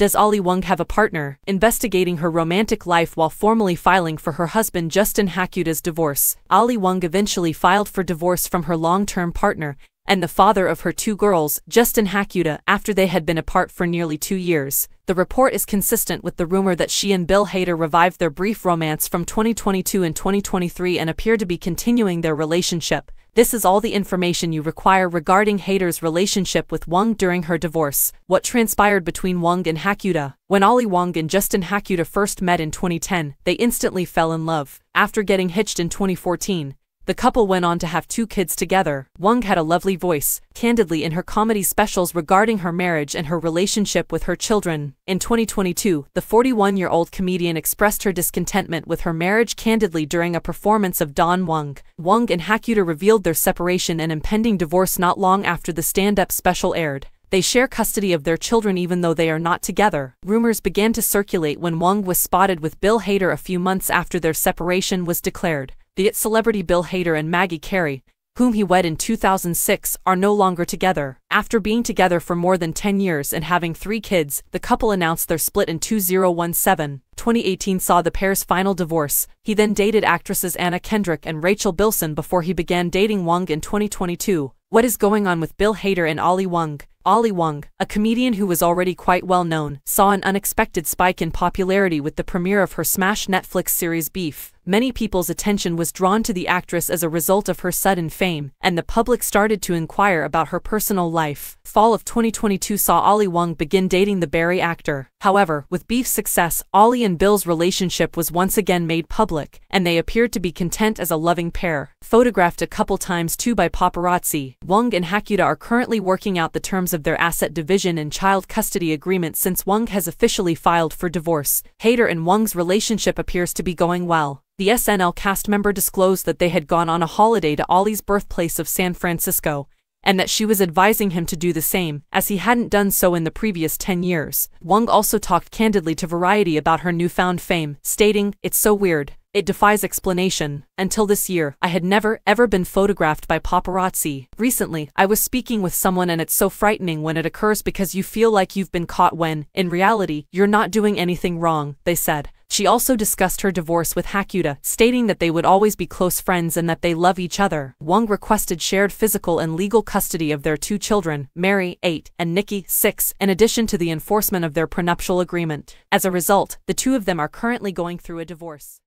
Does Ali Wong have a partner? Investigating her romantic life while formally filing for her husband Justin Hakuta's divorce, Ali Wong eventually filed for divorce from her long-term partner and the father of her two girls, Justin Hakuta, after they had been apart for nearly two years. The report is consistent with the rumor that she and Bill Hader revived their brief romance from 2022 and 2023 and appear to be continuing their relationship. This is all the information you require regarding Hader's relationship with Wong during her divorce, what transpired between Wong and Hakuta. When Ali Wong and Justin Hakuta first met in 2010, they instantly fell in love. After getting hitched in 2014, the couple went on to have two kids together. Wong had a lovely voice, candidly in her comedy specials regarding her marriage and her relationship with her children. In 2022, the 41-year-old comedian expressed her discontentment with her marriage candidly during a performance of Don Wong. Wong and Hakuta revealed their separation and impending divorce not long after the stand-up special aired. They share custody of their children even though they are not together. Rumors began to circulate when Wong was spotted with Bill Hader a few months after their separation was declared the IT celebrity Bill Hader and Maggie Carey, whom he wed in 2006, are no longer together. After being together for more than 10 years and having three kids, the couple announced their split in 2017. 2018 saw the pair's final divorce. He then dated actresses Anna Kendrick and Rachel Bilson before he began dating Wong in 2022. What is going on with Bill Hader and Ali Wong? Ali Wong, a comedian who was already quite well known, saw an unexpected spike in popularity with the premiere of her smash Netflix series Beef many people's attention was drawn to the actress as a result of her sudden fame, and the public started to inquire about her personal life. Fall of 2022 saw Ali Wong begin dating the Barry actor. However, with Beef's success, Ali and Bill's relationship was once again made public, and they appeared to be content as a loving pair. Photographed a couple times too by paparazzi, Wong and Hakuta are currently working out the terms of their asset division and child custody agreement since Wong has officially filed for divorce. Hader and Wong's relationship appears to be going well the SNL cast member disclosed that they had gone on a holiday to Ali's birthplace of San Francisco, and that she was advising him to do the same, as he hadn't done so in the previous 10 years. Wong also talked candidly to Variety about her newfound fame, stating, It's so weird. It defies explanation. Until this year, I had never, ever been photographed by paparazzi. Recently, I was speaking with someone and it's so frightening when it occurs because you feel like you've been caught when, in reality, you're not doing anything wrong, they said. She also discussed her divorce with Hakuta, stating that they would always be close friends and that they love each other. Wong requested shared physical and legal custody of their two children, Mary, 8, and Nikki, 6, in addition to the enforcement of their prenuptial agreement. As a result, the two of them are currently going through a divorce.